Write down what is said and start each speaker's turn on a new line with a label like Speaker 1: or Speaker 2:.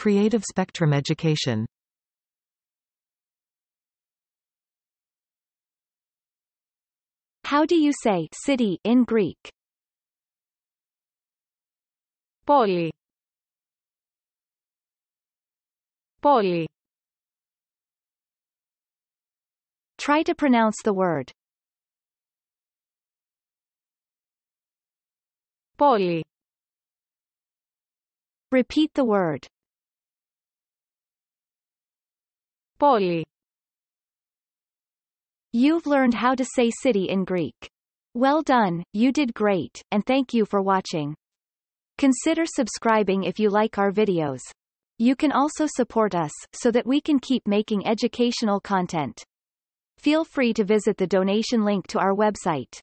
Speaker 1: Creative Spectrum Education.
Speaker 2: How do you say city in Greek?
Speaker 3: Πόλη. Πόλη.
Speaker 2: Try to pronounce the word.
Speaker 3: Πόλη.
Speaker 2: Repeat the word.
Speaker 3: Πόλη.
Speaker 2: You've learned how to say city in Greek. Well done, you did great, and thank you for watching. Consider subscribing if you like our videos. You can also support us, so that we can keep making educational content. Feel free to visit the donation link to our website.